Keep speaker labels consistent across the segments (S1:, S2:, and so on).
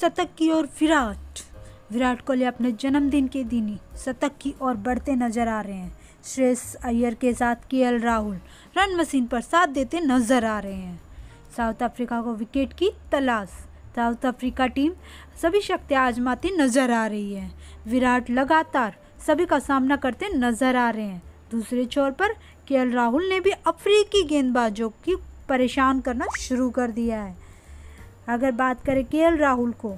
S1: शतक की ओर विराट। विराट कोहली अपने जन्मदिन के दिन ही शतक की ओर बढ़ते नज़र आ रहे हैं। श्रेयस अय्यर के साथ के राहुल रन मशीन पर साथ देते नज़र आ रहे हैं। साउथ अफ्रीका को विकेट की तलाश। साउथ अफ्रीका टीम सभी शक्तियाँ आजमाती नज़र आ रही है। विराट लगातार सभी का सामना करते नज़र आ रहे हैं। दूसरे छोर पर के राहुल ने भी अफ्रीकी गेंदबाजों की परेशान करना शुरू कर दिया है। अगर बात करें के राहुल को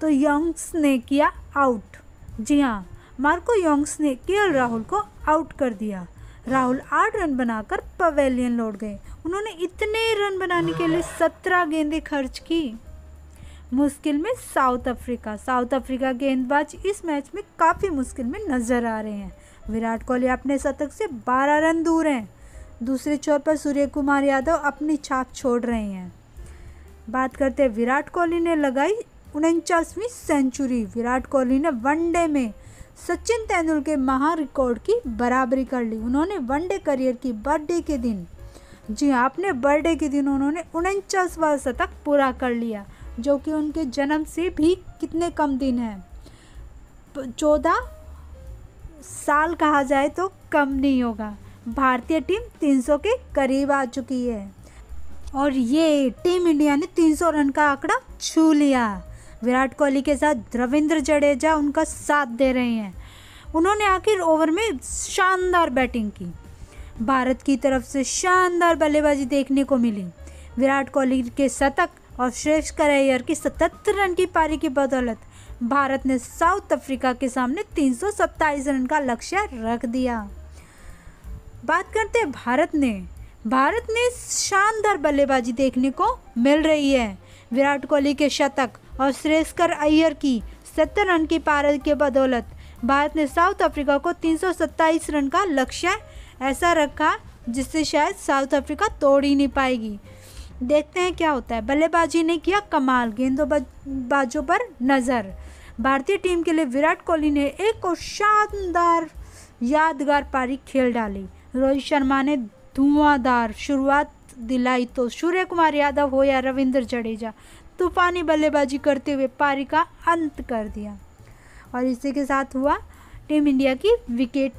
S1: तो यंग्स ने किया आउट जी हाँ मार्को यंग्स ने के राहुल को आउट कर दिया। राहुल आठ रन बनाकर पवेलियन लौट गए। उन्होंने इतने रन बनाने के लिए सत्रह गेंदें खर्च की। मुश्किल में साउथ अफ्रीका। साउथ अफ्रीका गेंदबाज इस मैच में काफ़ी मुश्किल में नज़र आ रहे हैं। विराट कोहली अपने शतक से 12 रन दूर हैं। दूसरे छोर पर सूर्य कुमार यादव अपनी छाप छोड़ रहे हैं। बात करते हैं, विराट कोहली ने लगाई उनचासवीं सेंचुरी विराट कोहली ने वनडे में सचिन तेंदुलकर महा रिकॉर्ड की बराबरी कर ली। उन्होंने वनडे करियर की बर्थडे के दिन। जी हाँ अपने बर्थडे के दिन उन्होंने उनचासवा शतक पूरा कर लिया, जो कि उनके जन्म से भी कितने कम दिन हैं। चौदह साल कहा जाए तो कम नहीं होगा। भारतीय टीम 300 के करीब आ चुकी है। और ये टीम इंडिया ने 300 रन का आंकड़ा छू लिया। विराट कोहली के साथ रविंद्र जडेजा उनका साथ दे रहे हैं। उन्होंने आखिर ओवर में शानदार बैटिंग की। भारत की तरफ़ से शानदार बल्लेबाजी देखने को मिली। विराट कोहली के शतक और श्रेष्ठ करैयर की सतहत्तर रन की पारी की बदौलत भारत ने साउथ अफ्रीका के सामने 327 रन का लक्ष्य रख दिया। बात करते हैं भारत ने। भारत में शानदार बल्लेबाजी देखने को मिल रही है। विराट कोहली के शतक और श्रेष्कर अय्यर की सत्तर रन की पारी के बदौलत भारत ने साउथ अफ्रीका को 327 रन का लक्ष्य ऐसा रखा, जिससे शायद साउथ अफ्रीका तोड़ ही नहीं पाएगी। देखते हैं क्या होता है। बल्लेबाजी ने किया कमाल, गेंदबाजों पर नज़र। भारतीय टीम के लिए विराट कोहली ने एक और शानदार यादगार पारी खेल डाली। रोहित शर्मा ने धुआंधार शुरुआत दिलाई तो सूर्य कुमार यादव हो या रविंद्र जडेजा। तूफानी बल्लेबाजी करते हुए पारी का अंत कर दिया। और इसी के साथ हुआ टीम इंडिया की विकेट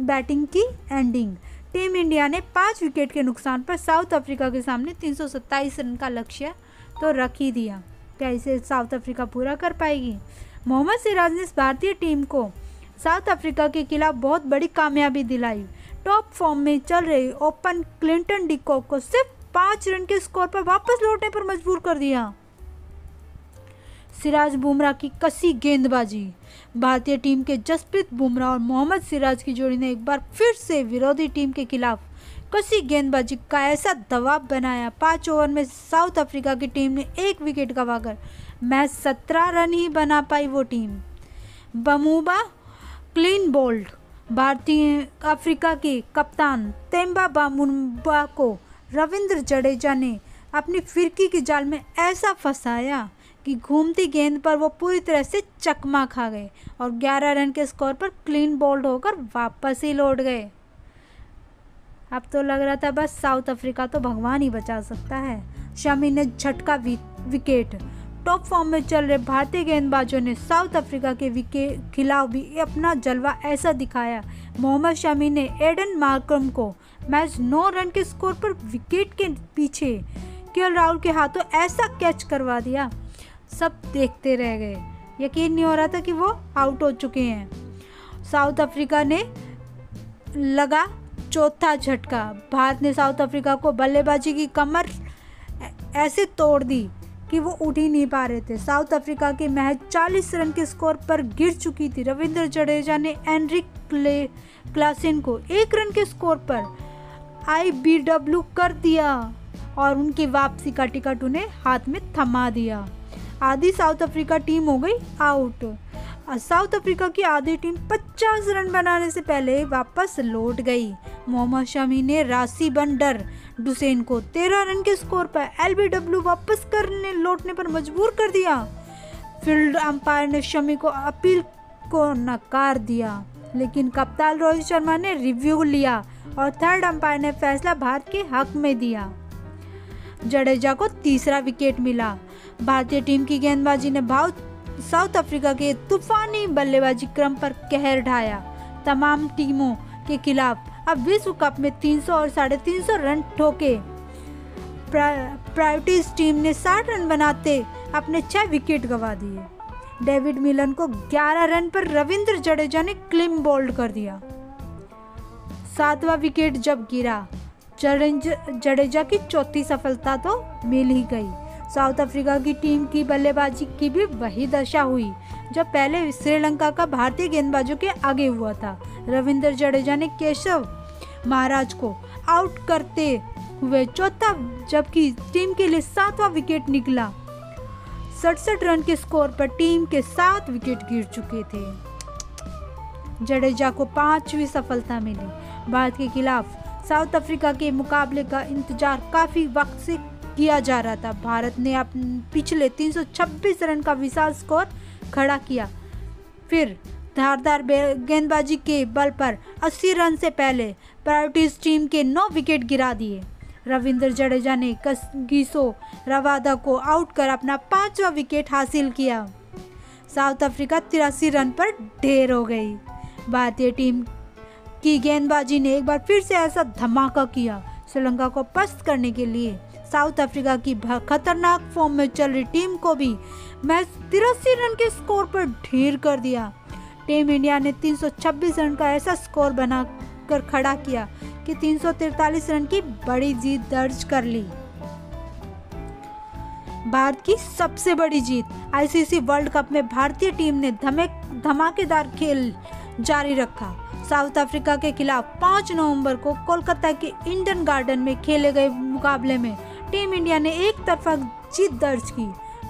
S1: बैटिंग की एंडिंग। टीम इंडिया ने पाँच विकेट के नुकसान पर साउथ अफ्रीका के सामने 327 रन का लक्ष्य तो रख ही दिया। क्या इसे साउथ अफ्रीका पूरा कर पाएगी? मोहम्मद सिराज ने इस भारतीय टीम को साउथ अफ्रीका के खिलाफ बहुत बड़ी कामयाबी दिलाई। टॉप फॉर्म में चल रहे ओपन क्लिंटन डिकॉक को सिर्फ़ पाँच रन के स्कोर पर वापस लौटने पर मजबूर कर दिया। सिराज बुमराह की कसी गेंदबाजी। भारतीय टीम के जसप्रीत बुमराह और मोहम्मद सिराज की जोड़ी ने एक बार फिर से विरोधी टीम के खिलाफ कसी गेंदबाजी का ऐसा दबाव बनाया। पाँच ओवर में साउथ अफ्रीका की टीम ने एक विकेट गंवाकर मैच सत्रह रन ही बना पाई वो टीम। बमूबा, क्लीन बोल्ड भारतीय अफ्रीका के कप्तान तेम्बा बामुबा को रविंद्र जडेजा ने अपनी फिरकी की जाल में ऐसा फंसाया कि घूमती गेंद पर वो पूरी तरह से चकमा खा गए और 11 रन के स्कोर पर क्लीन बोल्ड होकर वापस ही लौट गए। अब तो लग रहा था बस साउथ अफ्रीका तो भगवान ही बचा सकता है। शमी ने झटका विकेट टॉप फॉर्म में चल रहे भारतीय गेंदबाजों ने साउथ अफ्रीका के विकेट खिलाफ भी अपना जलवा ऐसा दिखाया। मोहम्मद शमी ने एडन मार्कम को मैच नौ रन के स्कोर पर विकेट के पीछे के राहुल के हाथों ऐसा कैच करवा दिया। सब देखते रह गए। यकीन नहीं हो रहा था कि वो आउट हो चुके हैं। साउथ अफ्रीका ने लगा चौथा झटका। भारत ने साउथ अफ्रीका को बल्लेबाजी की कमर ऐसे तोड़ दी। कि वो उठ ही नहीं पा रहे थे। साउथ अफ्रीका के महज 40 रन के स्कोर पर गिर चुकी थी। रविंद्र जडेजा ने एनरिक क्ले, क्लासिन को एक रन के स्कोर पर आईबीडब्ल्यू कर दिया और उनकी वापसी का टिकट उन्हें हाथ में थमा दिया। आधी साउथ अफ्रीका टीम हो गई आउट। साउथ अफ्रीका की आधी टीम 50 रन बनाने से पहले वापस लौट गई। मोहम्मद शमी ने राशि बंडर। डुसेन को 13 रन के स्कोर पर एलबीडब्ल्यू वापस करने लौटने पर मजबूर कर दिया। फ़ील्ड अंपायर ने शमी को अपील को नकार दिया, लेकिन कप्तान रोहित शर्मा ने रिव्यू लिया और थर्ड अंपायर ने फैसला भारत के हक में दिया। जडेजा को तीसरा विकेट मिला। भारतीय टीम की गेंदबाजी ने बहुत साउथ अफ्रीका के तूफानी बल्लेबाजी क्रम पर कहर ढाया। तमाम टीमों के खिलाफ अब विश्व कप में 300 और साढ़े तीन रन ठोके। प्रायोरिटीज टीम ने 60 रन बनाते अपने छह विकेट गंवा दिए। डेविड मिलन को 11 रन पर रविंद्र जडेजा ने क्लिम बोल्ड कर दिया। सातवां विकेट जब गिरा जडेजा की चौथी सफलता तो मिल ही गई। साउथ अफ्रीका की टीम की बल्लेबाजी की भी वही दशा हुई, जब पहले श्रीलंका का भारतीय गेंदबाजों के आगे हुआ था। रविंद्र जडेजा ने केशव महाराज को आउट करते हुए चौथा, जबकि टीम के लिए सातवां विकेट निकला। सड़सठ रन के स्कोर पर टीम के सात विकेट गिर चुके थे। जडेजा को पांचवी सफलता मिली। भारत के खिलाफ साउथ अफ्रीका के मुकाबले का इंतज़ार काफ़ी वक्त से किया जा रहा था। भारत ने पिछले 326 रन का विशाल स्कोर खड़ा किया। फिर धारदार गेंदबाजी के बल पर 80 रन से पहले प्रायोरिटीज टीम के 9 विकेट गिरा दिए। रविंद्र जडेजा ने कसगीसो रवादा को आउट कर अपना पांचवा विकेट हासिल किया। साउथ अफ्रीका तिरासी रन पर ढेर हो गई। भारतीय टीम की गेंदबाजी ने एक बार फिर से ऐसा धमाका किया, श्रीलंका को पस्त करने के लिए। साउथ अफ्रीका की खतरनाक फॉर्म में चल रही टीम को भी मैच तिरासी रन के स्कोर पर ढेर कर दिया। टीम इंडिया ने 326 रन का ऐसा स्कोर बनाकर खड़ा किया कि 343 रन की बड़ी जीत दर्ज कर ली। भारत की सबसे बड़ी जीत आईसीसी वर्ल्ड कप में भारतीय टीम ने धमाकेदार खेल जारी रखा। साउथ अफ्रीका के खिलाफ 5 नवंबर को कोलकाता के इंडन गार्डन में खेले गए मुकाबले में टीम इंडिया ने एक तरफा जीत दर्ज की।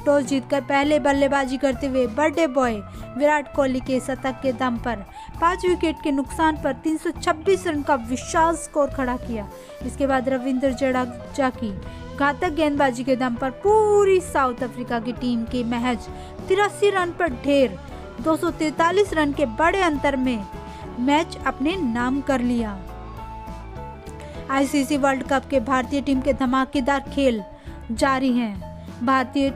S1: टॉस जीतकर पहले बल्लेबाजी करते हुए बर्थडे बॉय विराट कोहली के शतक के दम पर पाँच विकेट के नुकसान पर 326 रन का विशाल स्कोर खड़ा किया। इसके बाद रविंद्र जडेजा की घातक गेंदबाजी के दम पर पूरी साउथ अफ्रीका की टीम के महज तिरासी रन पर ढेर 243 रन के बड़े अंतर में मैच अपने नाम कर लिया। आईसीसी वर्ल्ड कप के भारतीय टीम के धमाकेदार खेल जारी हैं। भारतीय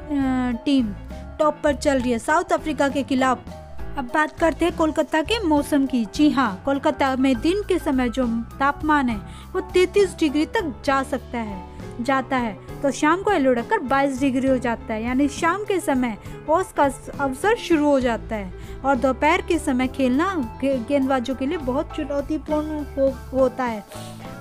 S1: टीम टॉप पर चल रही है। साउथ अफ्रीका के खिलाफ अब बात करते हैं कोलकाता के मौसम की। जी हाँ कोलकाता में दिन के समय जो तापमान है वो 33 डिग्री तक जा सकता है जाता है। तो शाम को एलो कर 22 डिग्री हो जाता है यानी शाम के समय ओस का अवसर शुरू हो जाता है। और दोपहर के समय खेलना गेंदबाजों के लिए बहुत चुनौतीपूर्ण हो, होता है।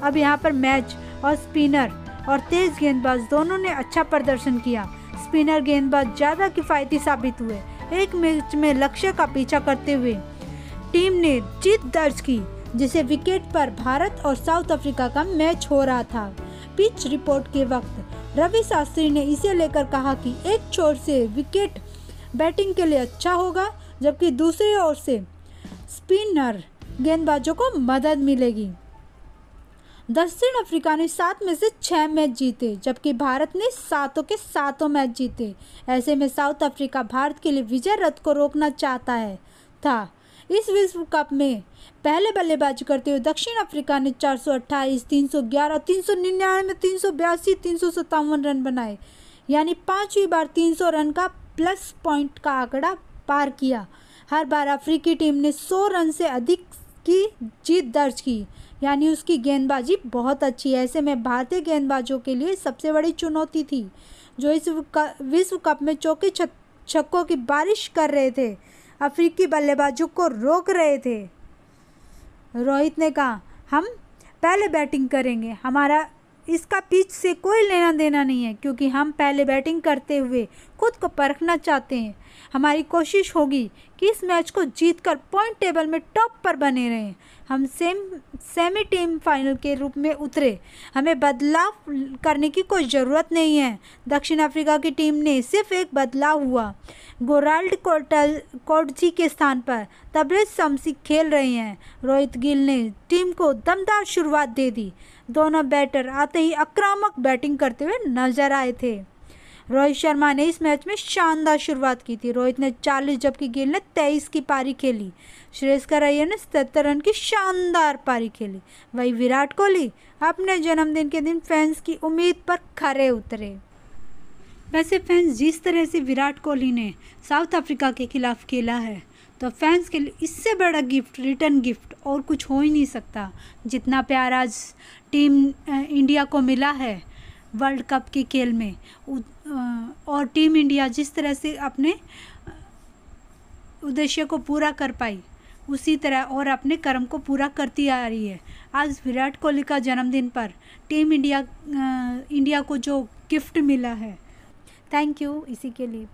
S1: अब यहाँ पर मैच और स्पिनर और तेज गेंदबाज दोनों ने अच्छा प्रदर्शन किया। स्पिनर गेंदबाज ज़्यादा किफ़ायती साबित हुए। एक मैच में लक्ष्य का पीछा करते हुए टीम ने जीत दर्ज की, जिसे विकेट पर भारत और साउथ अफ्रीका का मैच हो रहा था। पिच रिपोर्ट के वक्त रवि शास्त्री ने इसे लेकर कहा कि एक छोर से विकेट बैटिंग के लिए अच्छा होगा, जबकि दूसरी ओर से स्पिनर गेंदबाजों को मदद मिलेगी। दक्षिण अफ्रीका ने सात में से छः मैच जीते, जबकि भारत ने सातों के सातों मैच जीते। ऐसे में साउथ अफ्रीका भारत के लिए विजय रथ को रोकना चाहता है। था, इस विश्व कप में पहले बल्लेबाजी करते हुए दक्षिण अफ्रीका ने चार सौ अट्ठाईस, तीन सौ ग्यारह, तीन सौ निन्यानवे, तीन सौ बयासी, तीन सौ सत्तावन रन बनाए। यानी पांचवी बार तीन सौ रन का प्लस पॉइंट का आंकड़ा पार किया। हर बार अफ्रीकी टीम ने सौ रन से अधिक की जीत दर्ज की। यानी उसकी गेंदबाजी बहुत अच्छी है। ऐसे में भारतीय गेंदबाजों के लिए सबसे बड़ी चुनौती थी, जो इस विश्व कप में चौके छक्कों की बारिश कर रहे थे। अफ्रीकी बल्लेबाजों को रोक रहे थे। रोहित ने कहा, हम पहले बैटिंग करेंगे। हमारा, इसका पिच से कोई लेना देना नहीं है, क्योंकि हम पहले बैटिंग करते हुए खुद को परखना चाहते हैं। हमारी कोशिश होगी कि इस मैच को जीतकर पॉइंट टेबल में टॉप पर बने रहें। हम सेम, सेमी टीम फाइनल के रूप में उतरे। हमें बदलाव करने की कोई ज़रूरत नहीं है। दक्षिण अफ्रीका की टीम ने सिर्फ़ एक बदलाव हुआ। गोराल्ड कोटल कोटजी के स्थान पर तबरेज शमसी खेल रहे हैं। रोहित गिल ने टीम को दमदार शुरुआत दे दी। दोनों बैटर आते ही आक्रामक बैटिंग करते हुए नज़र आए थे। रोहित शर्मा ने इस मैच में शानदार शुरुआत की थी। रोहित ने 40 जबकि गिल ने 23 की पारी खेली। श्रेयस्कर अय्यर ने सत्तर रन की शानदार पारी खेली। वही विराट कोहली अपने जन्मदिन के दिन फैंस की उम्मीद पर खरे उतरे। वैसे फैंस जिस तरह से विराट कोहली ने साउथ अफ्रीका के खिलाफ खेला है तो फैंस के लिए इससे बड़ा गिफ्ट, रिटर्न गिफ्ट और कुछ हो ही नहीं सकता। जितना प्यार आज टीम इंडिया को मिला है वर्ल्ड कप के खेल में। और टीम इंडिया जिस तरह से अपने, उद्देश्य को पूरा कर पाई, उसी तरह और अपने कर्म को पूरा करती आ रही है। आज विराट कोहली का जन्मदिन पर टीम इंडिया इंडिया को जो गिफ्ट मिला है। थैंक यू, इसी के लिए।